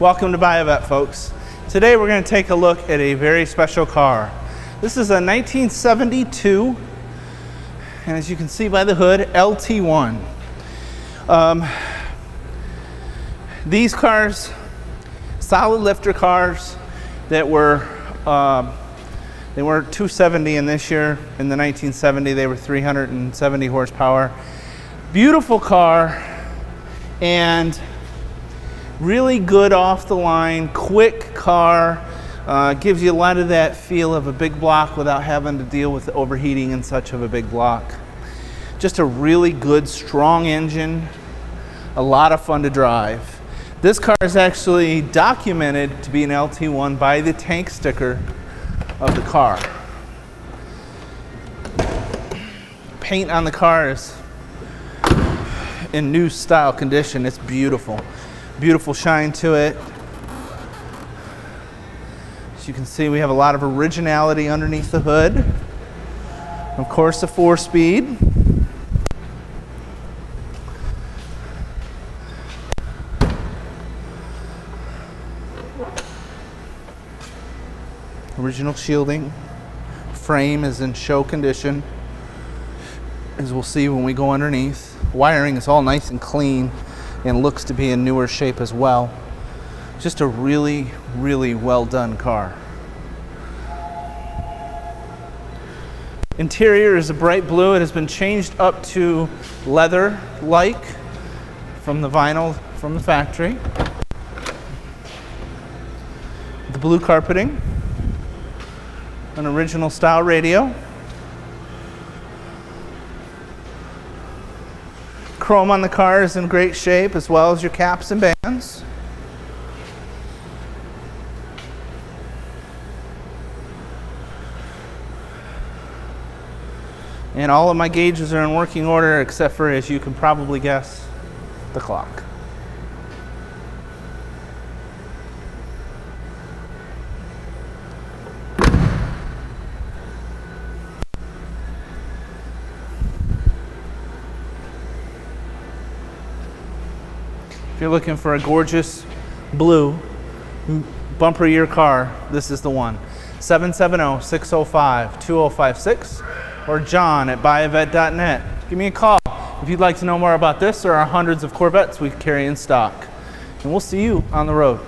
Welcome to Buy a Vette, folks. Today we're going to take a look at a very special car. This is a 1972, and as you can see by the hood, LT1. Um, these cars, solid lifter cars that were, uh, they were 270 in this year. In the 1970, they were 370 horsepower. Beautiful car, and really good off the line, quick car. Uh, gives you a lot of that feel of a big block without having to deal with overheating in such of a big block. Just a really good, strong engine, a lot of fun to drive. This car is actually documented to be an LT1 by the tank sticker of the car. Paint on the car is in new style condition. It's beautiful. Beautiful shine to it. As you can see, we have a lot of originality underneath the hood. Of course, a four speed. Original shielding. Frame is in show condition, as we'll see when we go underneath. Wiring is all nice and clean and looks to be in newer shape as well. Just a really, really well done car. Interior is a bright blue. It has been changed up to leather-like from the vinyl from the factory. The blue carpeting, an original style radio, Chrome on the car is in great shape, as well as your caps and bands. And all of my gauges are in working order, except for, as you can probably guess, the clock. If you're looking for a gorgeous blue bumper year car, this is the one. 770-605-2056 or john at buyavette.net. Give me a call if you'd like to know more about this or our hundreds of Corvettes we carry in stock. And we'll see you on the road.